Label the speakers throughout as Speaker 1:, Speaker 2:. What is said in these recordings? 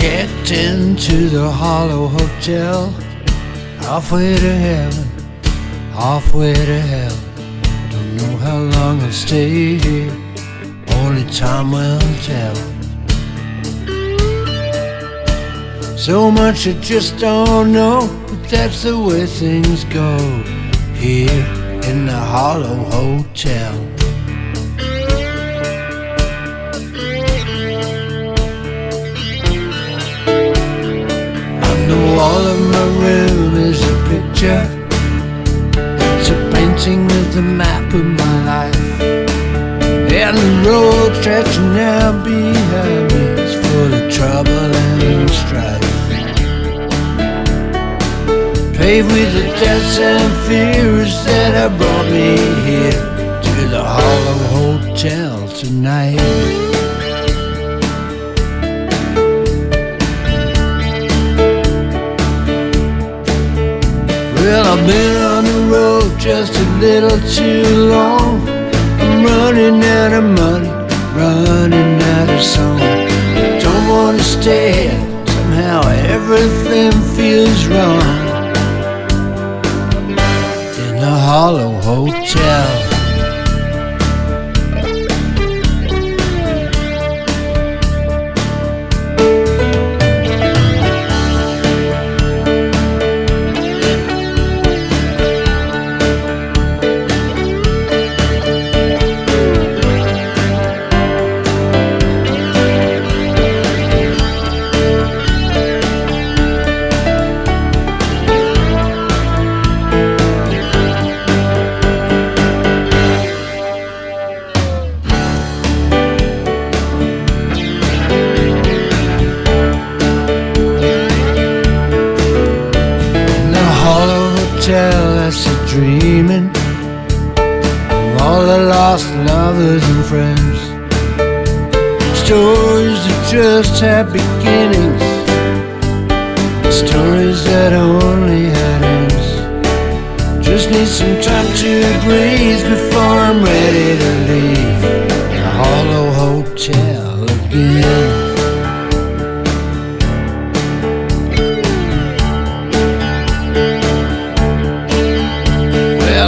Speaker 1: Walked into the Hollow Hotel, halfway to heaven, halfway to hell. Don't know how long I'll stay here, only time will tell. So much I just don't know, but that's the way things go here in the Hollow Hotel. Wall of my room is a picture. It's a painting of the map of my life. And the road stretching now behind me is full of trouble and strife. Paved with the debts and fears that have brought me I've been on the road just a little too long. I'm running out of money, running out of song. Don't wanna stay here, somehow everything feels wrong. In the Hollow Hotel. Hotel, that's a dreaming of all the lost lovers and friends. Stories that just had beginnings, stories that only had ends. Just need some time to breathe before I'm ready to leave the hollow hotel again.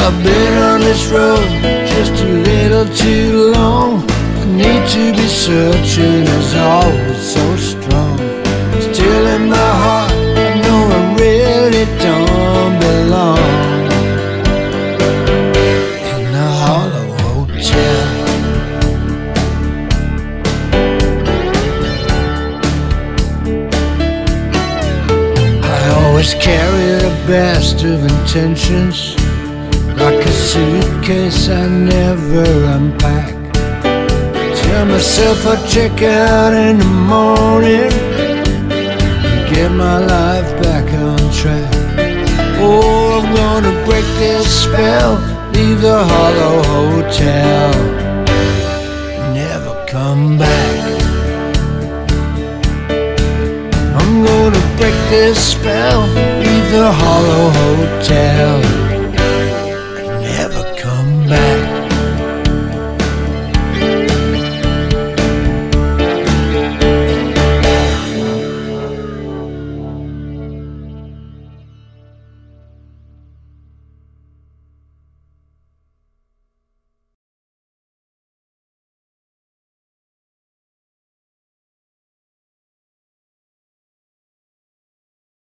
Speaker 1: I've been on this road just a little too long. I need to be searching as always so strong. Still in my heart, I know I really don't belong. In the Hollow Hotel. I always carry the best of intentions. Like a suitcase I never unpack. Tell myself I'll check out in the morning. Get my life back on track. Oh, I'm gonna break this spell. Leave the hollow hotel. Never come back. I'm gonna break this spell. Leave the hollow hotel.